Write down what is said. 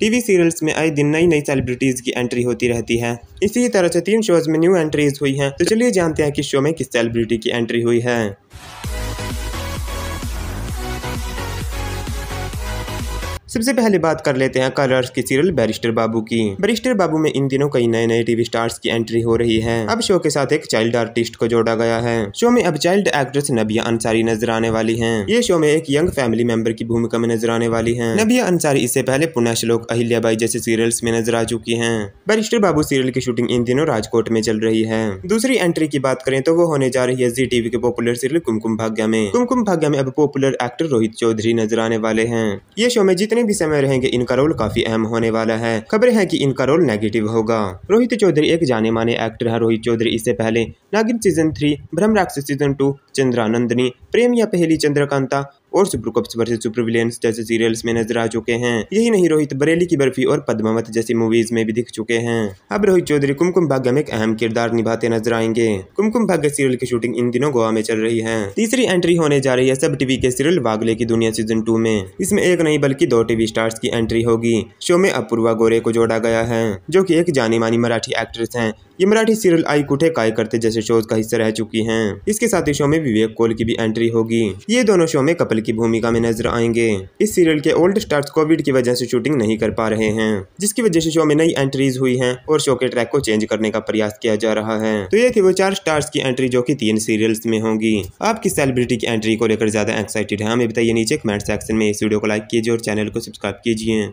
TV serials में आए दिन नई नई सेलिब्रिटीज की एंट्री होती रहती है। इसी तरह से तीन शोज़ में न्यू एंट्रीज हुई हैं। तो चलिए जानते हैं कि शो में किस सेलिब्रिटी की एंट्री हुई है। सबसे पहले बात कर लेते हैं कलर्स की सीरियल बैरिस्टर बाबू की। बैरिस्टर बाबू में इन दिनों कई नए नए टीवी स्टार्स की एंट्री हो रही है। अब शो के साथ एक चाइल्ड आर्टिस्ट को जोड़ा गया है। शो में अब चाइल्ड एक्ट्रेस नबिया अंसारी नज़र आने वाली है। ये शो में एक यंग फैमिली मेंबर की भूमिका में नज़र आने वाली है। नबिया अंसारी इससे पहले पुनः श्लोक अहिल्याबाई जैसे सीरियल्स में नज़र आ चुकी है। बैरिस्टर बाबू सीरियल की शूटिंग इन दिनों राजकोट में चल रही है। दूसरी एंट्री की बात करें तो वो होने जा रही है जी टीवी के पॉपुलर सीरियल कुमकुम भाग्य में। कुमकुम भाग्य में अब पॉपुलर एक्टर रोहित चौधरी नज़र आने वाले हैं। ये शो में जितने भी समय रहेंगे, इनका रोल काफ़ी अहम होने वाला है। खबर है कि इनका रोल नेगेटिव होगा। रोहित चौधरी एक जाने माने एक्टर है। रोहित चौधरी इससे पहले Naagin season three Brahm season two Chandranandini, Prem Ya Paheli Chandrakanta और super cops versus super villains जैसे सीरियल्स में नज़र आ चुके हैं। यही नहीं, रोहित बरेली की बर्फ़ी और पद्मावत जैसी मूवीज़ में भी दिख चुके हैं। अब रोहित चौधरी, कुमकुम भाग्य में एक अहम किरदार निभाते नज़र आएँगे। कुमकुम भाग्य सीरियल की शूटिंग इन दिनों गोवा में चल रही है। तीसरी एंट्री होने जा रही है सब टीवी के सीरियल वागले की दुनिया सीज़न टू में। इसमें एक नहीं, बल्कि दो टीवी स्टार्स की एंट्री होगी। शो में अपूर्वा गोरे को जोड़ा गया है, जो की एक जानी मानी मराठी एक्ट्रेस है। ये मराठी सीरियल आई कुठे काय करते जैसे शोज़ का हिस्सा रह चुकी हैं। इसके साथ ही शो में विवेक कोल की भी एंट्री होगी। ये दोनों शो में कपल की भूमिका में नज़र आएँगे। इस सीरियल के ओल्ड स्टार्स कोविड की वजह से शूटिंग नहीं कर पा रहे हैं, जिसकी वजह से शो में नई एंट्रीज हुई है और शो के ट्रैक को चेंज करने का प्रयास किया जा रहा है। तो ये थी वो चार स्टार्स की एंट्री जो की तीन सीरियल्स में होंगी। आपकी सेलिब्रिटी की एंट्री को लेकर ज़्यादा एक्साइटेड है, हमें बताइए नीचे कमेंट सेक्शन में। इस वीडियो को लाइक कीजिए और चैनल को सब्सक्राइब कीजिए।